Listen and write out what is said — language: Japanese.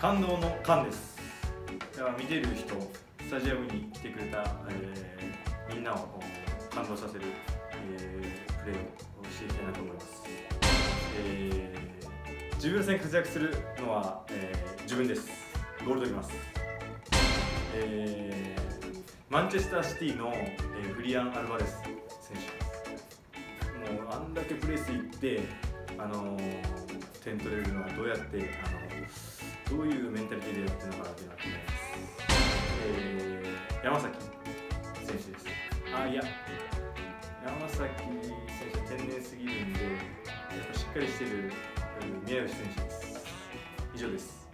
感動の感です。だから見てる人スタジアムに来てくれた、えーみんなを感動させる、えープレーをしていきたいなと思います、えー、自分戦活躍するのは、えー自分です。ゴールドいきます、えーマンチェスターシティの、えーフリアン・アルバレス選手もうあんだけプレス行って、あのー点取れるのはどうやって、あのどういうメンタリティでやってるのかなっていうのは気になります、えー山崎選手です。あいや。山崎選手は天然すぎるんでやっぱしっかりしてるうん宮吉選手です。以上です